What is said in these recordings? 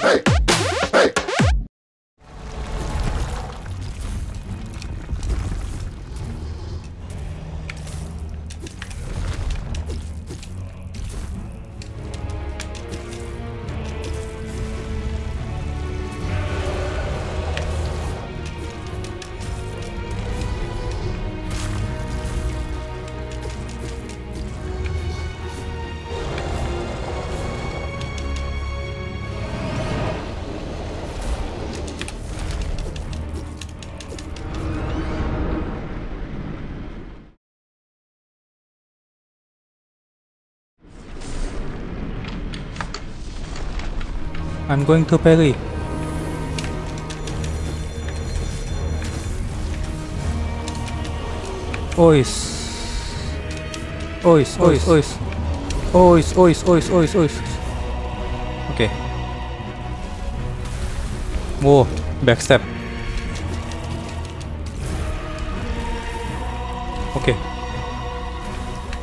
Hey! I'm going to Perry. Ois. Ois, ois, ois. Ois, ois, ois, ois, ois. Okay. Whoa, backstep. Okay.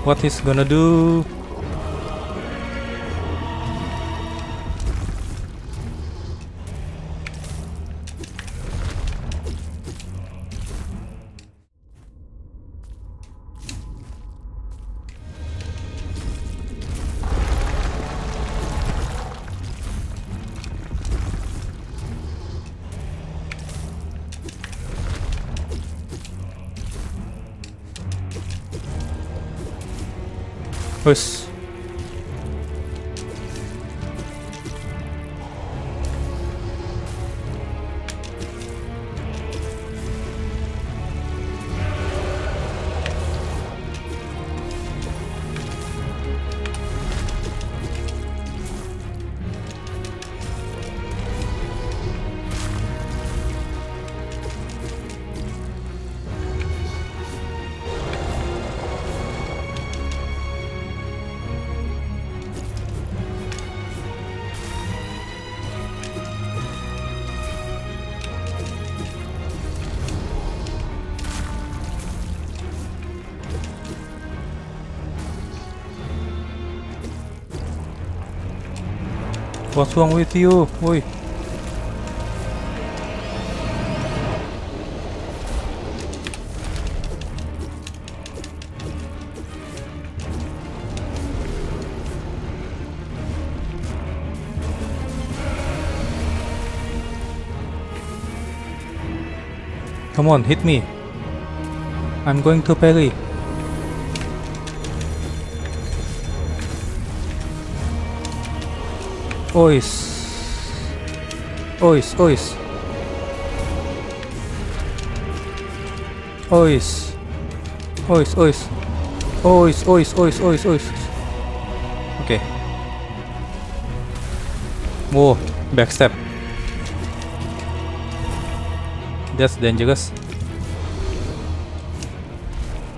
What is gonna do? Wes. What's wrong with you? Oi. Come on, hit me. I'm going to parry. Ois. Ois, ois. Ois. Ois, ois. Ois, ois, ois, ois, ois. Okay. Whoa, backstep. That's dangerous.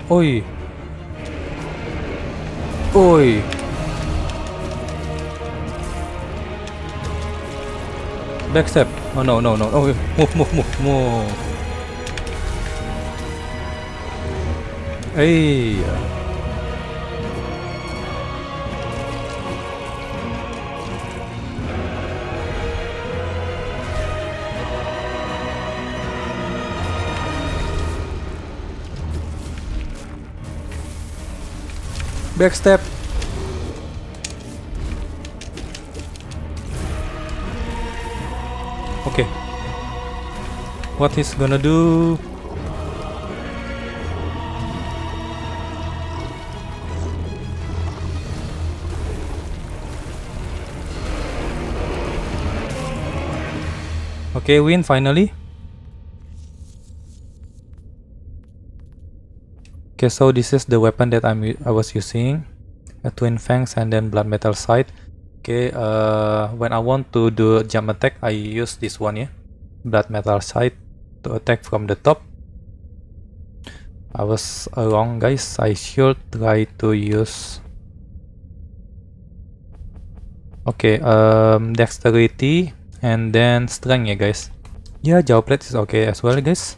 Oi. Oi. Backstep. Oh no no no. Oh move move move move. Hey. Backstep. Okay. What is gonna do? Okay, win finally. Okay, so this is the weapon that I'm I was using, a twin fangs and then blood metal scythe. Okay, uh, when I want to do jump attack, I use this one yeah, blood metal scythe to attack from the top. I was wrong, guys. I should try to use. Okay, um, dexterity and then strength yeah, guys. Yeah, jaw plate is okay as well, guys.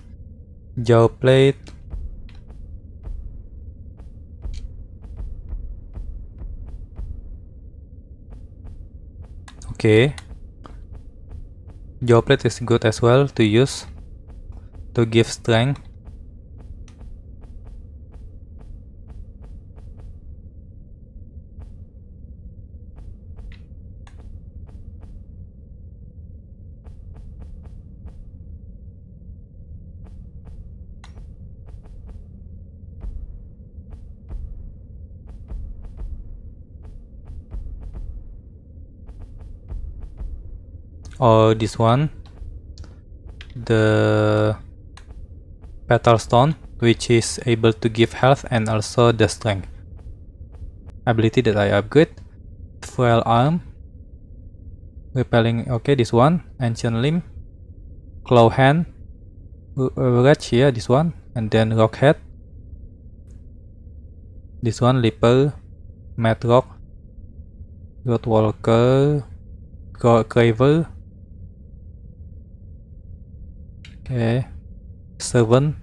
Jaw plate Okay. Jaw plate is good as well to use to give strength. Or this one the petal stone which is able to give health and also the strength. Ability that I upgrade. Fuel arm. Repelling okay this one. Ancient limb. Claw hand. Average here this one. And then rock head. This one leaper mad rock road walker graver okay seven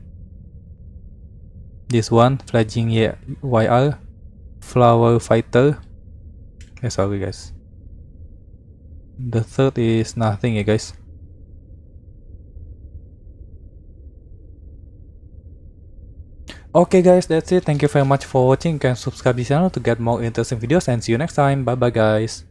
this one fledging YR flower fighter okay sorry guys the third is nothing yeah guys Okay guys, that's it. Thank you very much for watching. You can subscribe this channel to get more interesting videos and see you next time. Bye bye guys.